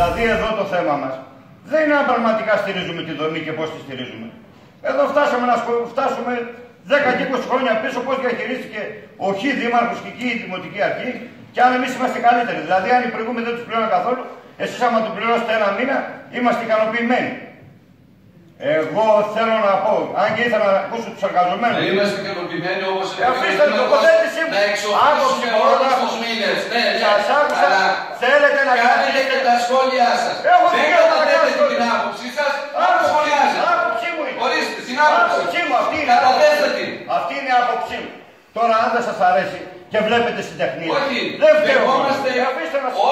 Δηλαδή εδώ το θέμα μας δεν είναι αν πραγματικά στηρίζουμε τη δομή και πώς τη στηρίζουμε. Εδώ φτάσαμε να φτάσουμε 10 και 20 χρόνια πίσω πώς διαχειρίστηκε ο Χ Δήμαρχος και εκεί η Δημοτική Αρχή και αν εμείς είμαστε καλύτεροι. Δηλαδή αν οι προηγούμενοι δεν τους πληρώνουν καθόλου, εσείς άμα τους πληρώσετε ένα μήνα είμαστε ικανοποιημένοι. Εγώ θέλω να πω, αν και ήθελα να ακούσω τους εργαζομένους. Να είμαστε ικανοποιημένοι όμω ε, αφήστε την τοποθέτησή μου. Να εξοπλίσουμε όλου του μήνε. Ναι, Σα άκουσα. Θέλετε να κάνετε και τα σχόλιά σας. Δεν καταθέτετε την άποψή σας, αλλά σχολιάζετε. Άποψή μου είναι. Ορίστε, την άποψή μου. Αυτή είναι Αυτή είναι η άποψή μου. Τώρα, αν δεν σας αρέσει, και βλέπετε στην τεχνία. Όχι, δεν δεχόμαστε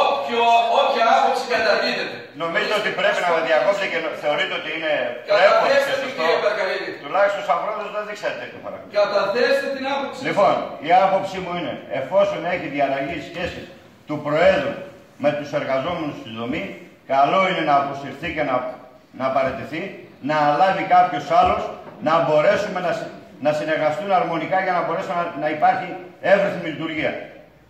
όποιο, όποια άποψη καταδίδεται. Νομίζετε ότι πρέπει να με διακόψετε και θεωρείτε ότι είναι πρέπον και σωστό. Τουλάχιστον σαν πρόεδρος δεν δείξατε τέτοιο παρακολουθεί. Καταθέστε την άποψη. Λοιπόν, η άποψή μου είναι, εφόσον έχει διαλλαγή σχέση του Προέδρου με τους εργαζόμενους στη δομή, καλό είναι να αποσυρθεί και να, να παραιτηθεί, να λάβει κάποιος άλλος, να μπορέσουμε να, να συνεργαστούν αρμονικά για να μπορέσει να, να υπάρχει εύρυθμη λειτουργία.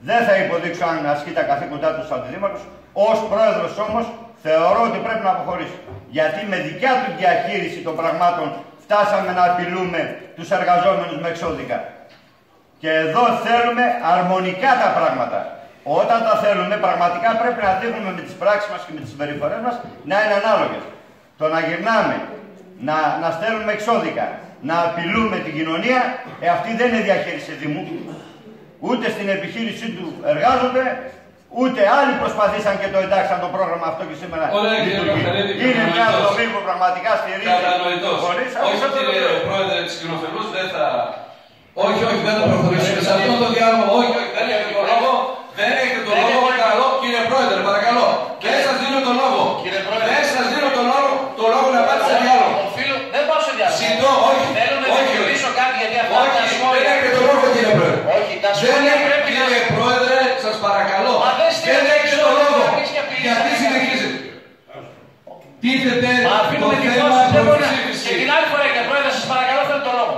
Δεν θα υποδείξω αν ασκεί τα καθήκοντά του σαν δήμαρχος. Ω πρόεδρος όμως θεωρώ ότι πρέπει να αποχωρήσει. Γιατί με δικιά του διαχείριση των πραγμάτων φτάσαμε να απειλούμε τους εργαζόμενους με εξώδικα. Και εδώ θέλουμε αρμονικά τα πράγματα. Όταν τα θέλουμε, πραγματικά πρέπει να δείχνουμε με τις πράξεις μας και με τις συμπεριφορές μας να είναι ανάλογες. Το να γυρνάμε, να, να στέλνουμε εξώδικα, να απειλούμε την κοινωνία, ε, αυτή δεν είναι διαχείριση Δήμου. Ούτε στην επιχείρησή του εργάζονται, ούτε άλλοι προσπαθήσαν και το εντάξαν το πρόγραμμα αυτό και σήμερα. Είναι μια δομή που πραγματικά στηρίζει. Κατανοητός. Όχι, κύριε Πρόεδρε της Κοινοφελούς, δεν θα. Όχι, όχι, δεν θα προχωρήσουμε σε αυτό το διάλογο. Όχι, όχι, δεν έχετε το λόγο. Δεν έχετε το λόγο. Καλό, κύριε Πρόεδρε, παρακαλώ. Δεν σα δίνω το λόγο. Δεν σα δίνω το λόγο, το λόγο να πάτε σε διάλογο. Δεν πάω σε διάλογο. Ζητώ, όχι. Θέλω να ρωτήσω κάτι γιατί αυτά τα σχόλια. Δεν έχετε το λόγο, κύριε Πρόεδρε. Όχι, τα σχόλια πρέπει να. Κύριε Πρόεδρε, σα παρακαλώ. Δεν έχετε το λόγο. Γιατί συνεχίζετε. Τίθεται το θέμα ψήφισης. Και την άλλη φορά, κύριε Πρόεδρε, σας παρακαλώ, θέλω το λόγο.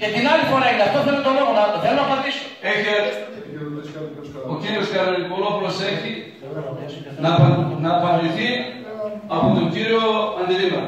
Και την άλλη φορά είναι αυτό θέλω το λόγο, να, θέλω να απαντήσω. Έχει, ο κύριος Καρολικολόπουλος έχει να, να απαντηθεί από τον κύριο Αντιδήμα.